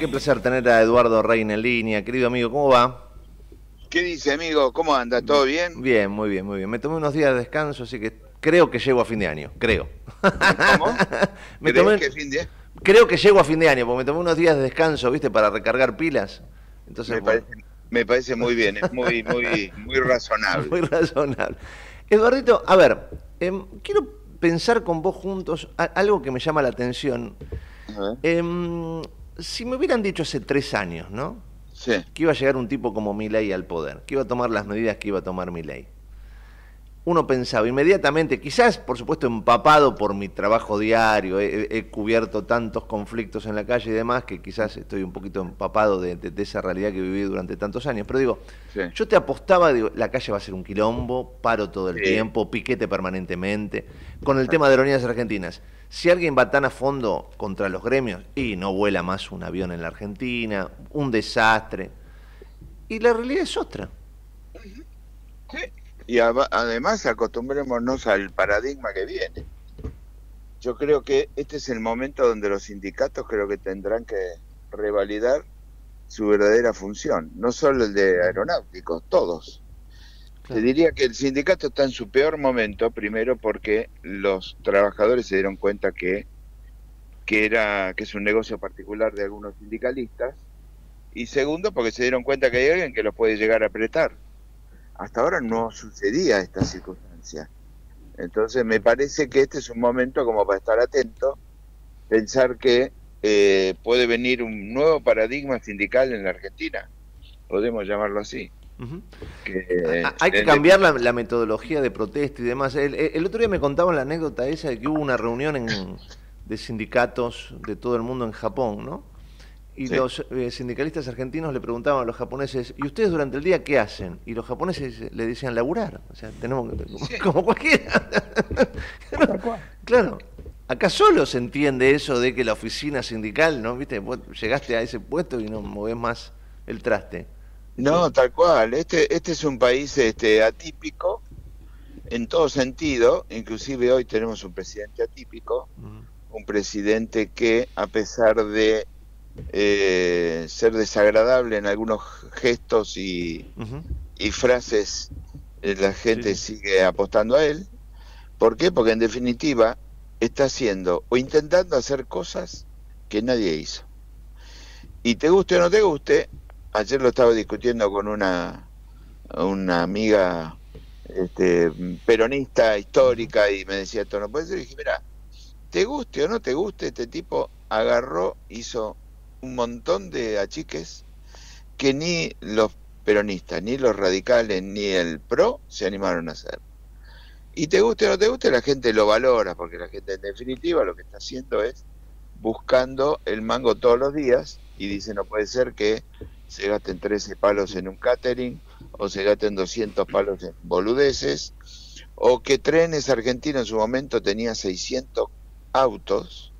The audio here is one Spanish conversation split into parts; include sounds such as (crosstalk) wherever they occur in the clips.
Qué placer tener a Eduardo Reina en línea. Querido amigo, ¿cómo va? ¿Qué dice, amigo? ¿Cómo anda? ¿Todo bien? Bien, muy bien, muy bien. Me tomé unos días de descanso, así que creo que llego a fin de año. Creo. ¿Cómo? (laughs) me ¿Crees tomé... que fin de Creo que llego a fin de año, porque me tomé unos días de descanso, ¿viste? Para recargar pilas. Entonces, me, parece, me parece muy bien, es muy, muy, muy razonable. (laughs) muy razonable. Eduardito, a ver, em, quiero pensar con vos juntos algo que me llama la atención. Em, si me hubieran dicho hace tres años, ¿no? Sí, que iba a llegar un tipo como Milei al poder, que iba a tomar las medidas que iba a tomar Milei. Uno pensaba inmediatamente, quizás por supuesto empapado por mi trabajo diario, he, cubierto tantos conflictos en la calle y demás, que quizás estoy un poquito empapado de, de- de esa realidad que viví durante tantos años, pero digo, sí. yo te apostaba, digo, la calle va a ser un quilombo, paro todo el Sí. tiempo, piquete permanentemente, con el tema de aerolíneas argentinas. Si alguien va tan a fondo contra los gremios, y no vuela más un avión en la Argentina, un desastre. Y la realidad es otra. Sí. Y además acostumbrémonos al paradigma que viene. Yo creo que este es el momento donde los sindicatos creo que tendrán que revalidar su verdadera función, no solo el de aeronáuticos, todos. Te diría que el sindicato está en su peor momento, primero porque los trabajadores se dieron cuenta que, que, era, que es un negocio particular de algunos sindicalistas, y segundo porque se dieron cuenta que hay alguien que los puede llegar a apretar. Hasta ahora no sucedía esta circunstancia. Entonces me parece que este es un momento como para estar atento, pensar que eh, puede venir un nuevo paradigma sindical en la Argentina, podemos llamarlo así. Ujú. Que, A- Hay que cambiar la, la metodología de protesta y demás. El, otro día me contaban la anécdota esa de que hubo una reunión en- de sindicatos de todo el mundo en Japón, ¿no? Y Sí. los eh, sindicalistas argentinos le preguntaban a los japoneses, ¿y ustedes durante el día qué hacen? Y los japoneses le decían laburar. O sea, tenemos que, como, como cualquiera. (laughs) claro. Acá solo se entiende eso de que la oficina sindical, ¿no? ¿Viste? Vos llegaste a ese puesto y no movés más el traste. No, tal cual. Este, este es un país este, atípico en todo sentido. Inclusive hoy tenemos un presidente atípico, Ujú. un presidente que a pesar de eh, ser desagradable en algunos gestos y, y frases, eh, la gente Sí, sigue apostando a él. ¿Por qué? Porque en definitiva está haciendo o intentando hacer cosas que nadie hizo. Y te guste o no te guste, ayer lo estaba discutiendo con una, una amiga este, peronista histórica y me decía, esto no puede ser. Y dije, mira, te guste o no te guste, este tipo agarró, hizo un montón de achiques que ni los peronistas, ni los radicales, ni el PRO se animaron a hacer. Y te guste o no te guste, la gente lo valora, porque la gente en definitiva lo que está haciendo es buscando el mango todos los días y dice no puede ser que se gasten 13 palos en un catering o se gasten 200 palos en boludeces o que Trenes Argentino en su momento tenía 600 autos,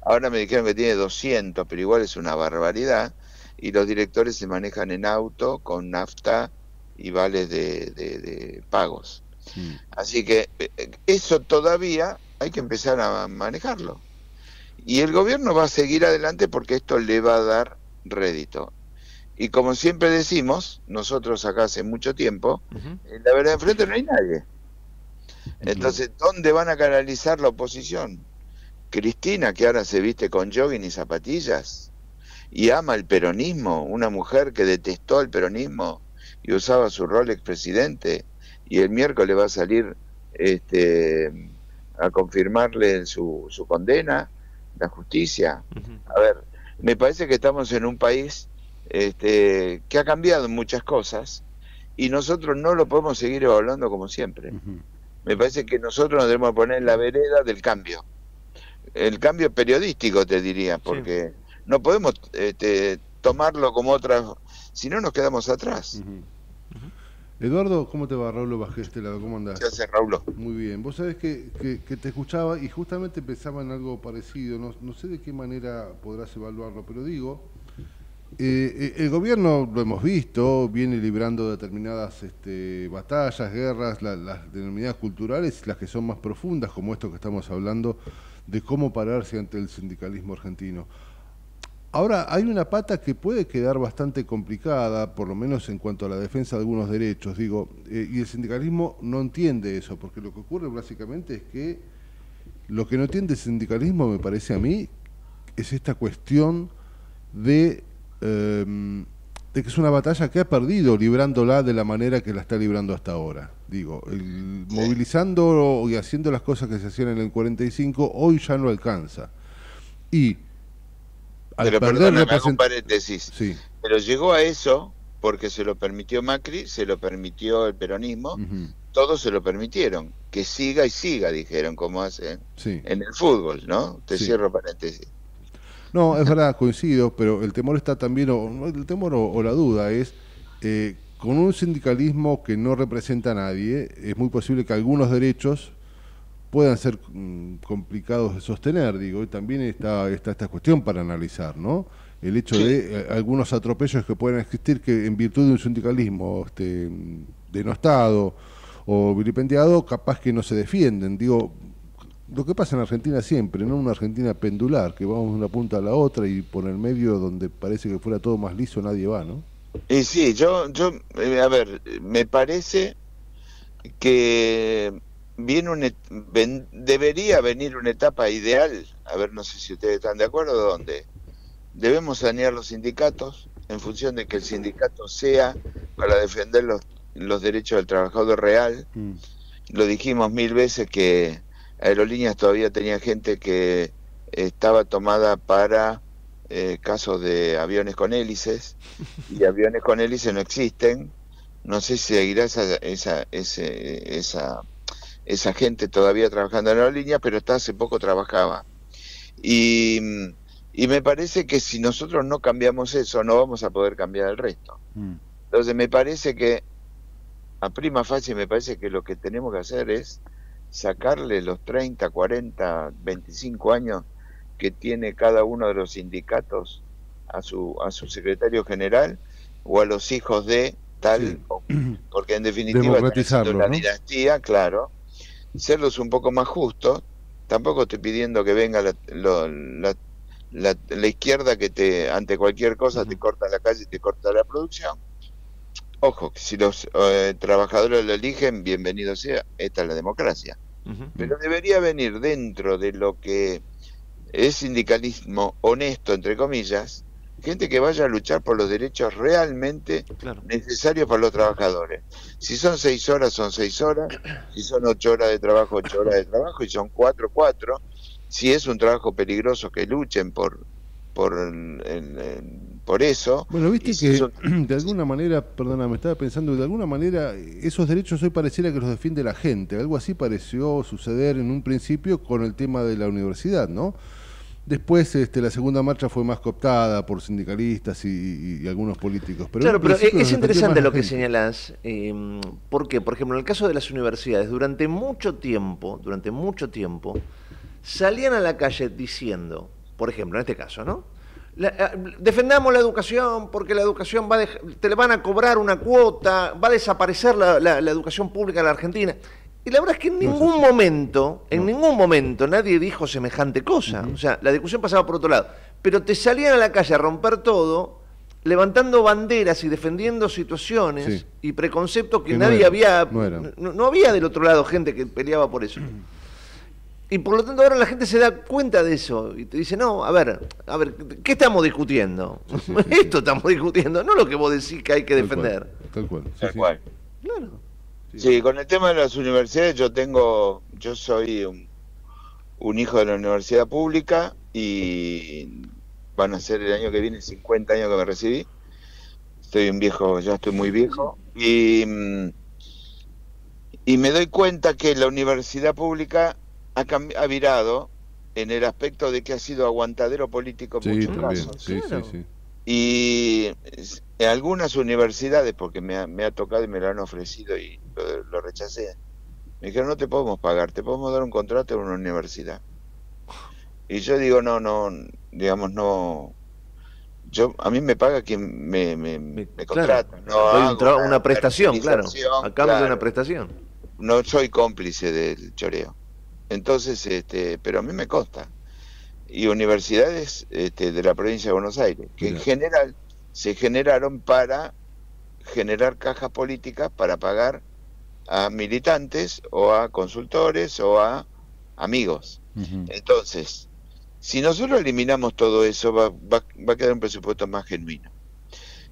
ahora me dijeron que tiene 200, pero igual es una barbaridad y los directores se manejan en auto con nafta y vales de, de- de pagos. Así que eh, eso todavía hay que empezar a manejarlo. Y el gobierno va a seguir adelante porque esto le va a dar rédito. Y como siempre decimos, nosotros acá hace mucho tiempo, en la verdad enfrente no hay nadie. Entonces, ¿dónde van a canalizar la oposición? Cristina, que ahora se viste con jogging y zapatillas, y ama el peronismo, una mujer que detestó el peronismo y usaba su rol expresidente, y el miércoles va a salir este, a confirmarle su, su condena, la justicia. A ver, me parece que estamos en un país este, que ha cambiado en muchas cosas y nosotros no lo podemos seguir evaluando como siempre. Me parece que nosotros nos debemos poner en la vereda del cambio. El cambio periodístico, te diría, porque no podemos este, tomarlo como otras, si no nos quedamos atrás. Eduardo, ¿cómo te va? Raúl Vázquez, este lado, ¿cómo andás? Hace Raúl. Muy bien, vos sabés que, que- que te escuchaba y justamente pensaba en algo parecido, no, no sé de qué manera podrás evaluarlo, pero digo, eh, eh, el gobierno, lo hemos visto, viene librando determinadas este, batallas, guerras, la- las denominadas culturales, las que son más profundas, como esto que estamos hablando, de cómo pararse ante el sindicalismo argentino. Ahora, hay una pata que puede quedar bastante complicada, por lo menos en cuanto a la defensa de algunos derechos, digo, eh, y el sindicalismo no entiende eso, porque lo que ocurre básicamente es que lo que no entiende el sindicalismo, me parece a mí, es esta cuestión de, em, de que es una batalla que ha perdido librándola de la manera que la está librando hasta ahora. Digo, el- movilizando y haciendo las cosas que se hacían en el 45, hoy ya no alcanza. Y al Pero perder perdóname, hago un represent- paréntesis. Sí. Pero llegó a eso porque se lo permitió Macri, se lo permitió el peronismo, todos se lo permitieron. Que siga y siga, dijeron, como hacen sí. en el fútbol, ¿no? Te Sí. cierro paréntesis. No, es verdad, coincido, pero el temor está también, o, el temor o, o la duda es, eh, con un sindicalismo que no representa a nadie, es muy posible que algunos derechos puedan ser mm, complicados de sostener, digo, y también está, está esta cuestión para analizar, ¿no? El hecho Sí. de eh, algunos atropellos que pueden existir que en virtud de un sindicalismo este, denostado o vilipendiado, capaz que no se defienden, digo, lo que pasa en Argentina siempre, ¿no? Una Argentina pendular, que vamos de una punta a la otra y por el medio donde parece que fuera todo más liso nadie va, ¿no? Y sí, yo, yo, eh, a ver, me parece que viene una ven- debería venir una etapa ideal, a ver, no sé si ustedes están de acuerdo, donde debemos sanear los sindicatos en función de que el sindicato sea para defender los, los derechos del trabajador real. Lo dijimos mil veces que Aerolíneas todavía tenía gente que estaba tomada para eh, casos de aviones con hélices y (laughs) aviones con hélices no existen. No sé si seguirá esa, esa, ese- esa, esa gente todavía trabajando en aerolíneas, pero hasta hace poco trabajaba. Y, y me parece que si nosotros no cambiamos eso, no vamos a poder cambiar el resto. Entonces me parece que, a prima facie, me parece que lo que tenemos que hacer es sacarle los 30, 40, 25 años que tiene cada uno de los sindicatos a su, a su secretario general o a los hijos de tal, Sí. o- (clears throat) porque en definitiva ¿no? dinastía, claro, serlos un poco más justos. Tampoco estoy pidiendo que venga la, lo- la, la- la izquierda que te ante cualquier cosa te corta la calle y te corta la producción. Ojo, que si los eh, trabajadores lo eligen, bienvenido sea, esta es la democracia. Pero debería venir dentro de lo que es sindicalismo honesto, entre comillas, gente que vaya a luchar por los derechos realmente Claro. necesarios para los trabajadores. Si son seis horas, son seis horas. Si son ocho horas de trabajo, ocho horas de trabajo. Y son cuatro, cuatro. Si es un trabajo peligroso, que luchen por por por eso. Bueno, viste que (clears throat) de alguna manera, perdona, me estaba pensando, de alguna manera esos derechos hoy pareciera que los defiende la gente. Algo así pareció suceder en un principio con el tema de la universidad, ¿no? Después este, la segunda marcha fue más cooptada por sindicalistas y, y- y algunos políticos. Pero claro, pero es interesante lo que señalás. eh, ¿Por qué? Por ejemplo, en el caso de las universidades, durante mucho tiempo, durante mucho tiempo, salían a la calle diciendo, por ejemplo, en este caso, ¿no? La- eh, defendamos la educación porque la educación va a te le van a cobrar una cuota, va a desaparecer la, la- la educación pública en la Argentina. Y la verdad es que en ningún momento, en No. ningún momento nadie dijo semejante cosa. O sea, la discusión pasaba por otro lado. Pero te salían a la calle a romper todo, levantando banderas y defendiendo situaciones Sí. y preconceptos que, nadie había. no había del otro lado gente que peleaba por eso. Y por lo tanto ahora la gente se da cuenta de eso y te dice, no, a ver, a ver, ¿qué estamos discutiendo? (laughs) Esto estamos discutiendo, no lo que vos decís que hay que Tal cual, defender. Tal cual. sí, Tal sí. cual. Claro. Sí, con el tema de las universidades yo tengo, yo soy un, un hijo de la universidad pública y van a ser el año que viene 50 años que me recibí. Estoy un viejo, ya estoy muy viejo y mm, y me doy cuenta que la universidad pública ha, ha virado en el aspecto de que ha sido aguantadero político en Sí, muchos también. casos. Sí, claro. sí, sí. Y en algunas universidades, porque me ha, me ha tocado y me lo han ofrecido y lo, lo rechacé, me dijeron, no te podemos pagar, te podemos dar un contrato en una universidad. Y yo digo, no, no, digamos, no. Yo, a mí me paga quien me, me, me Claro. contrata. No un una, prestación, claro. A cambio de claro una prestación. no soy cómplice del choreo. Entonces, este, pero a mí me consta. y universidades este, de la provincia de Buenos Aires, que en general se generaron para generar cajas políticas para pagar a militantes o a consultores o a amigos. Entonces, si nosotros eliminamos todo eso, va, va, a quedar un presupuesto más genuino.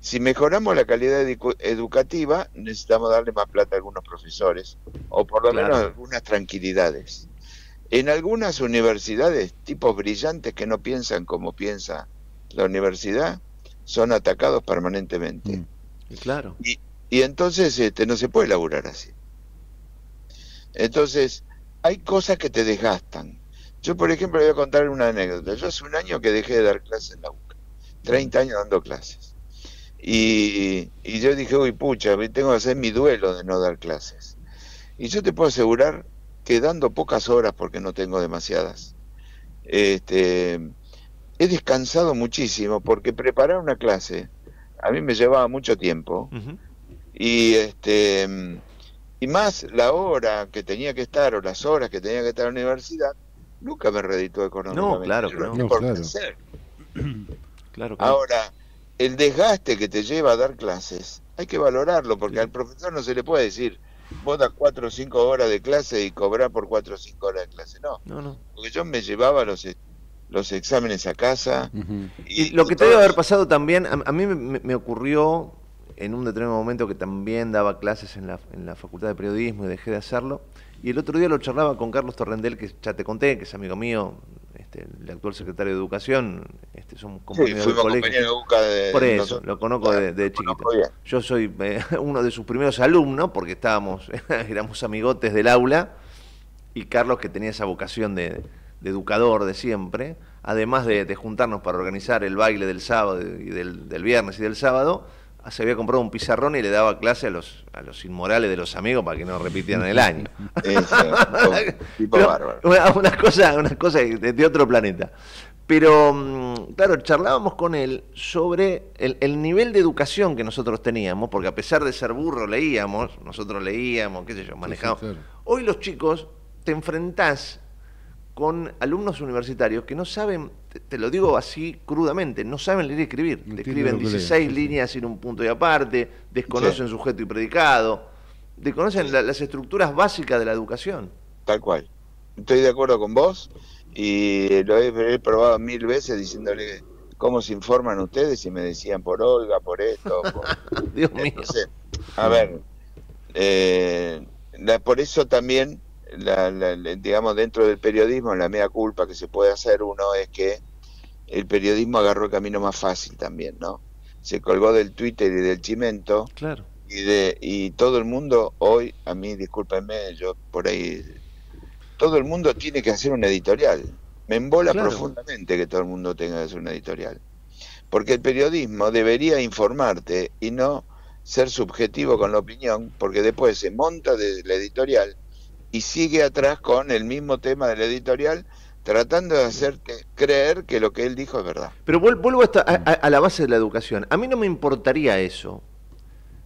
Si mejoramos la calidad educativa, necesitamos darle más plata a algunos profesores, o por lo menos algunas tranquilidades. En algunas universidades, tipos brillantes que no piensan como piensa la universidad, son atacados permanentemente. Mm. Claro. Y, y entonces este, no se puede laburar así. Entonces, hay cosas que te desgastan. Yo, por ejemplo, voy a contar una anécdota. Yo hace un año que dejé de dar clases en la UCA. 30 años dando clases. Y, y yo dije, uy, pucha, tengo que hacer mi duelo de no dar clases. Y yo te puedo asegurar que dando pocas horas, porque no tengo demasiadas, este, he descansado muchísimo, porque preparar una clase a mí me llevaba mucho tiempo y este y más la hora que tenía que estar o las horas que tenía que estar en la universidad nunca me reditó económicamente. No, claro, no. no (clears throat) claro. claro. Ahora, el desgaste que te lleva a dar clases, hay que valorarlo, porque al profesor no se le puede decir, vos das cuatro o cinco horas de clase y cobrar por cuatro o cinco horas de clase. No, no, no. Porque yo me llevaba los los exámenes a casa. y, lo que te debe haber pasado también, a, mí me, ocurrió en un determinado momento que también daba clases en la, en la Facultad de Periodismo y dejé de hacerlo. Y el otro día lo charlaba con Carlos Torrendel, que ya te conté, que es amigo mío, este, el actual secretario de Educación, este, somos compañeros sí, de Por eso, lo conozco de, chiquito. Yo soy eh, (laughs) uno de sus primeros alumnos, porque estábamos, (laughs) éramos amigotes del aula, y Carlos que tenía esa vocación de, de educador de siempre, además de, juntarnos para organizar el baile del sábado y del, viernes y del sábado, se había comprado un pizarrón y le daba clase a los, a los inmorales de los amigos para que no repitieran el año. (laughs) tipo bárbaro. Una, cosa, una cosa de, otro planeta. Pero, mm, claro, charlábamos con él sobre el, nivel de educación que nosotros teníamos, porque a pesar de ser burro leíamos, nosotros leíamos, qué sé yo, manejamos. Hoy los chicos te enfrentás con alumnos universitarios que no saben, te, lo digo así crudamente, no saben leer y escribir. te escriben 16 líneas sin un punto y aparte, desconocen sujeto y predicado, desconocen las estructuras básicas de la educación. Tal cual. Estoy de acuerdo con vos y lo he, probado mil veces diciéndole cómo se informan ustedes y me decían por Olga, por esto. (laughs) Por... Dios mío. a ver, eh, por eso también la, digamos, dentro del periodismo, la media culpa que se puede hacer uno es que el periodismo agarró el camino más fácil también, ¿no? Se colgó del Twitter y del chimento. Claro. Y, de, y todo el mundo hoy, a mí, discúlpenme, yo por ahí, todo el mundo tiene que hacer un editorial. Me embola profundamente que todo el mundo tenga que hacer un editorial. Porque el periodismo debería informarte y no ser subjetivo con la opinión, porque después se monta de la editorial y sigue atrás con el mismo tema del editorial, tratando de hacerte creer que lo que él dijo es verdad. Pero vuelvo a, la base de la educación. A mí no me importaría eso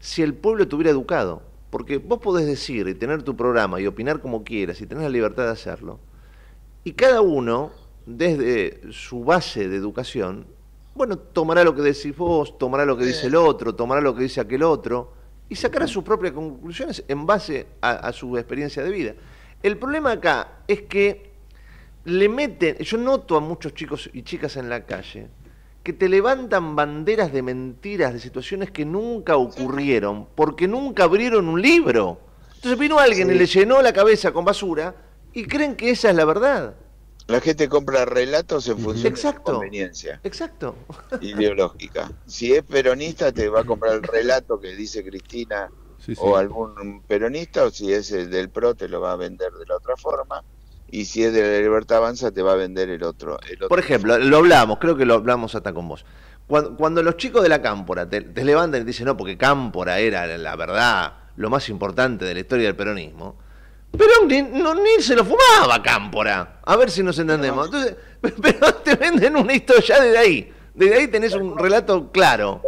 si el pueblo estuviera educado. Porque vos podés decir y tener tu programa y opinar como quieras y tener la libertad de hacerlo. Y cada uno, desde su base de educación, bueno, tomará lo que decís vos, tomará lo que dice el otro, tomará lo que dice aquel otro y sacar sus propias conclusiones en base a, su experiencia de vida. El problema acá es que le meten, yo noto a muchos chicos y chicas en la calle, que te levantan banderas de mentiras, de situaciones que nunca ocurrieron, porque nunca abrieron un libro. Entonces vino alguien y le llenó la cabeza con basura y creen que esa es la verdad. La gente compra relatos en función de conveniencia. Exacto. (laughs) Ideológica. Si es peronista, te va a comprar el relato que dice Cristina o algún peronista, o si es el del PRO, te lo va a vender de la otra forma. Y si es de la Libertad Avanza, te va a vender el otro. Por ejemplo, lo hablamos, creo que lo hablamos hasta con vos. Cuando, los chicos de la Cámpora te, te levantan y dicen, no, porque Cámpora era la verdad, lo más importante de la historia del peronismo pero ni, no, ni se lo fumaba Cámpora. A ver si nos entendemos. Entonces, (laughs) pero te venden una historia desde ahí. Desde ahí tenés un relato claro.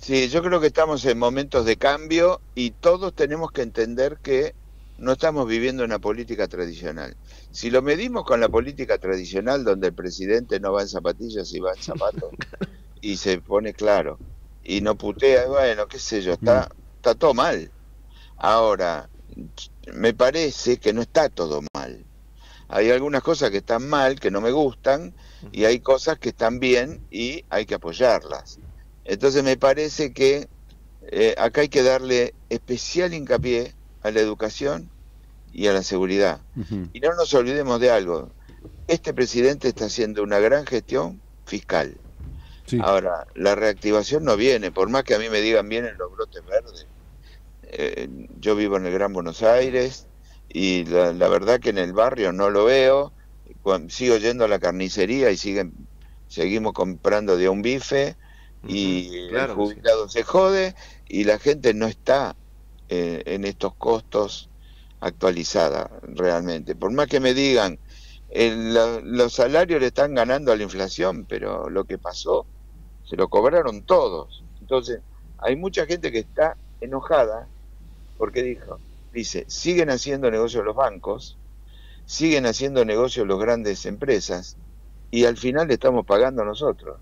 Sí, yo creo que estamos en momentos de cambio y todos tenemos que entender que no estamos viviendo una política tradicional. Si lo medimos con la política tradicional, donde el presidente no va en zapatillas y va en zapatos, (laughs) y se pone claro, y no putea, bueno, qué sé yo, está, mm. está todo mal. Ahora, me parece que no está todo mal. Hay algunas cosas que están mal, que no me gustan, y hay cosas que están bien y hay que apoyarlas. Entonces me parece que eh, acá hay que darle especial hincapié a la educación y a la seguridad. Y no nos olvidemos de algo. Este presidente está haciendo una gran gestión fiscal. Ahora, la reactivación no viene, por más que a mí me digan vienen los brotes verdes. Eh, yo vivo en el Gran Buenos Aires y la, verdad que en el barrio no lo veo. sigo yendo a la carnicería y siguen, seguimos comprando de un bife y el jubilado se jode y la gente no está eh, en estos costos actualizada realmente. Por más que me digan, los salarios le están ganando a la inflación, pero lo que pasó, se lo cobraron todos. Entonces, hay mucha gente que está enojada porque dijo, dice, siguen haciendo negocios los bancos, siguen haciendo negocios las grandes empresas y al final le estamos pagando nosotros.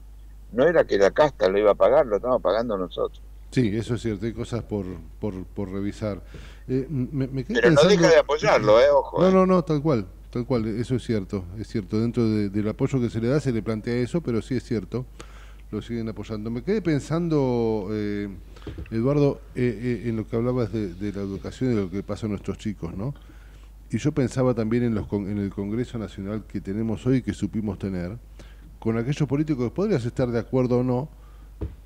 No era que la casta lo iba a pagar, lo estamos pagando nosotros. Sí, eso es cierto, hay cosas por, por, por revisar. Eh, Pero no deja de apoyarlo, ¿eh? Ojo. No, eh. no, no, tal cual, tal cual, eso es cierto, es cierto. Dentro del apoyo que se le da se le plantea eso, pero sí es cierto, lo siguen apoyando. Me quedé pensando, eh, Eduardo, en lo que hablabas de, la educación y de lo que pasa a nuestros chicos, ¿no? Y yo pensaba también en, los, en el Congreso Nacional que tenemos hoy, que supimos tener, con aquellos políticos que podrías estar de acuerdo o no,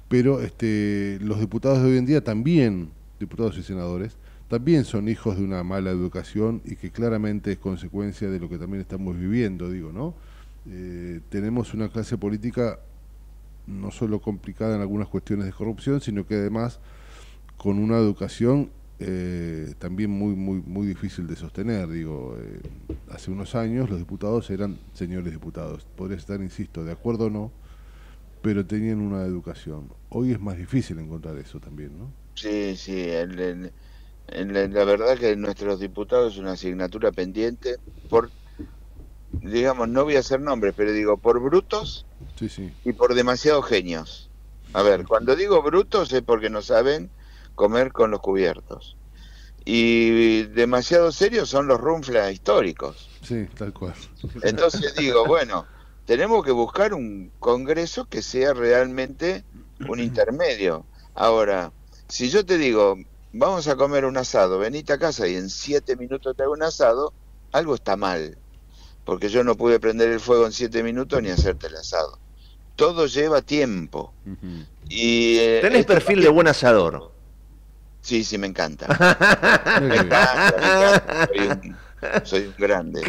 pero este, los diputados de hoy en día también, diputados y senadores, también son hijos de una mala educación y que claramente es consecuencia de lo que también estamos viviendo, digo, ¿no? Eh, tenemos una clase política no solo complicada en algunas cuestiones de corrupción, sino que además con una educación eh, también muy, muy, muy difícil de sostener. Digo, eh, hace unos años los diputados eran señores diputados. Podría estar, insisto, de acuerdo o no, pero tenían una educación. Hoy es más difícil encontrar eso también, ¿no? Sí, sí. El, la, verdad que nuestros diputados es una asignatura pendiente por, digamos, no voy a hacer nombres, pero digo, por brutos y por demasiados genios. A ver, cuando digo brutos es porque no saben comer con los cubiertos. Y demasiado serios son los runflas históricos. Sí, tal cual. Entonces digo, (laughs) bueno, tenemos que buscar un congreso que sea realmente un intermedio. Ahora, si yo te digo, vamos a comer un asado, venite a casa y en siete minutos te hago un asado, algo está mal. Porque yo no pude prender el fuego en siete minutos ni hacerte el asado. Todo lleva tiempo. y, eh, Tenés perfil de buen asador. Sí, sí, me encanta. (laughs) me encanta, me encanta. Soy un, grande.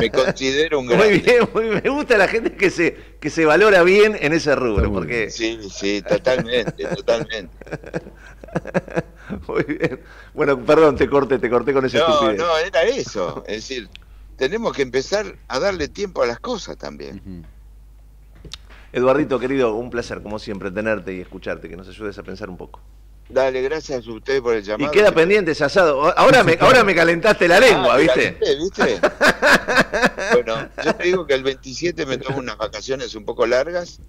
Me considero un (laughs) grande. Muy bien, muy bien. me gusta la gente que se, que se valora bien en ese rubro. Porque... Sí, sí, totalmente, totalmente. (laughs) Muy bien. Bueno, perdón, te corté, te corté con ese No, no, era eso. Es decir, tenemos que empezar a darle tiempo a las cosas también. Eduardito, querido, un placer, como siempre, tenerte y escucharte, que nos ayudes a pensar un poco. Dale, gracias a usted por el llamado. Y queda pendiente ese asado. Ahora me, ahora me calentaste la lengua, ah, ¿viste? ¿viste? (laughs) bueno, yo te digo que el 27 me tomo unas vacaciones un poco largas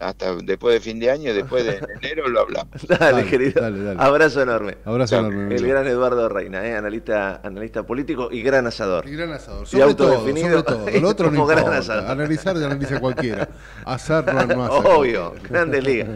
hasta después de fin de año, después de (laughs) enero lo hablamos. (laughs) Dale, querido. Abrazo enorme. Abrazo enorme. El gran Eduardo Reina, ¿eh? analista, analista político y gran asador. Y gran asador. Sobre y todo, sobre todo. El otro (laughs) no importa. Gran asador. Analizar, analiza cualquiera. Hacer no, no hace. Obvio. Grandes ligas.